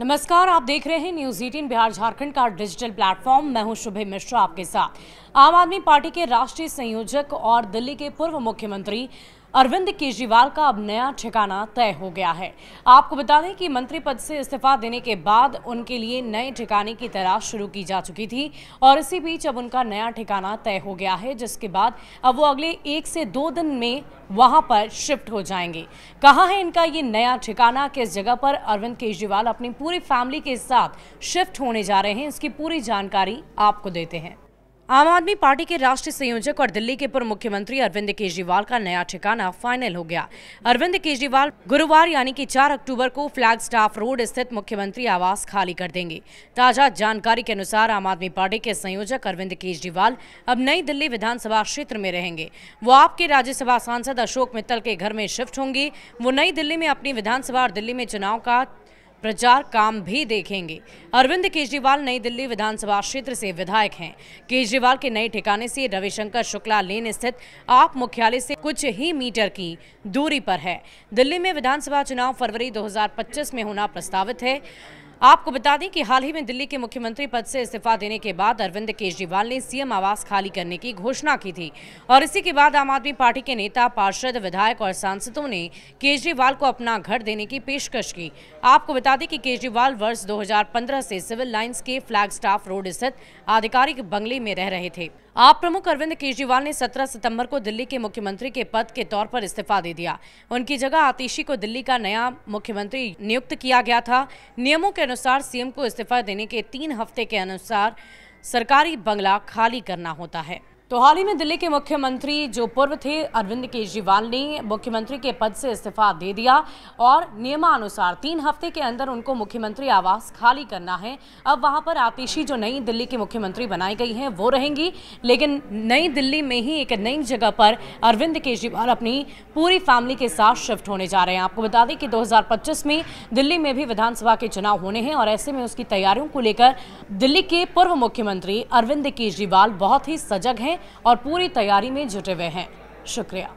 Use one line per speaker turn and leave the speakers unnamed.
नमस्कार, आप देख रहे हैं न्यूज़ 18 बिहार झारखंड का डिजिटल प्लेटफॉर्म मैं हूँ शुभे मिश्रा आपके साथ। आम आदमी पार्टी के राष्ट्रीय संयोजक और दिल्ली के पूर्व मुख्यमंत्री अरविंद केजरीवाल का अब नया ठिकाना तय हो गया है। आपको बता दें कि मंत्री पद से इस्तीफा देने के बाद उनके लिए नए ठिकाने की तलाश शुरू की जा चुकी थी और इसी बीच अब उनका नया ठिकाना तय हो गया है, जिसके बाद अब वो अगले एक से दो दिन में वहाँ पर शिफ्ट हो जाएँगे। कहाँ है इनका ये नया ठिकाना? किस जगह पर अरविंद केजरीवाल अपनी पूरी फैमिली के साथ शिफ्ट होने जा रहे हैं? इसकी पूरी जानकारी आपको देते हैं। आम आदमी पार्टी के राष्ट्रीय संयोजक और दिल्ली के पूर्व मुख्यमंत्री अरविंद केजरीवाल का नया ठिकाना फाइनल हो गया। अरविंद केजरीवाल गुरुवार यानी कि 4 अक्टूबर को फ्लैग स्टाफ रोड स्थित मुख्यमंत्री आवास खाली कर देंगे। ताज़ा जानकारी के अनुसार आम आदमी पार्टी के संयोजक अरविंद केजरीवाल अब नई दिल्ली विधानसभा क्षेत्र में रहेंगे। वो आपके राज्यसभा सांसद अशोक मित्तल के घर में शिफ्ट होंगे। वो नई दिल्ली में अपनी विधानसभा और दिल्ली में चुनाव का प्रचार काम भी देखेंगे। अरविंद केजरीवाल नई दिल्ली विधानसभा क्षेत्र से विधायक हैं। केजरीवाल के नए ठिकाने से रविशंकर शुक्ला लेन स्थित आप मुख्यालय से कुछ ही मीटर की दूरी पर है। दिल्ली में विधानसभा चुनाव फरवरी 2025 में होना प्रस्तावित है। आपको बता दें कि हाल ही में दिल्ली के मुख्यमंत्री पद से इस्तीफा देने के बाद अरविंद केजरीवाल ने सीएम आवास खाली करने की घोषणा की थी। और इसी के बाद आम आदमी पार्टी के नेता, पार्षद, विधायक और सांसदों ने केजरीवाल को अपना घर देने की पेशकश की। आपको बता दें कि केजरीवाल वर्ष 2015 से सिविल लाइन्स के फ्लैग स्टाफ रोड स्थित आधिकारिक बंगले में रह रहे थे। आप प्रमुख अरविंद केजरीवाल ने 17 सितंबर को दिल्ली के मुख्यमंत्री के पद के तौर पर इस्तीफा दे दिया। उनकी जगह आतिशी को दिल्ली का नया मुख्यमंत्री नियुक्त किया गया था। नियमों के अनुसार सीएम को इस्तीफा देने के तीन हफ़्ते के अनुसार सरकारी बंगला खाली करना होता है। तो हाल ही में दिल्ली के मुख्यमंत्री जो पूर्व थे, अरविंद केजरीवाल ने मुख्यमंत्री के पद से इस्तीफा दे दिया और नियमानुसार तीन हफ़्ते के अंदर उनको मुख्यमंत्री आवास खाली करना है। अब वहाँ पर आतिशी जो नई दिल्ली की मुख्यमंत्री बनाई गई हैं, वो रहेंगी। लेकिन नई दिल्ली में ही एक नई जगह पर अरविंद केजरीवाल अपनी पूरी फैमिली के साथ शिफ्ट होने जा रहे हैं। आपको बता दें कि दो हज़ार पच्चीस में दिल्ली में भी विधानसभा के चुनाव होने हैं और ऐसे में उसकी तैयारियों को लेकर दिल्ली के पूर्व मुख्यमंत्री अरविंद केजरीवाल बहुत ही सजग हैं। और पूरी तैयारी में जुटे हुए हैं। शुक्रिया।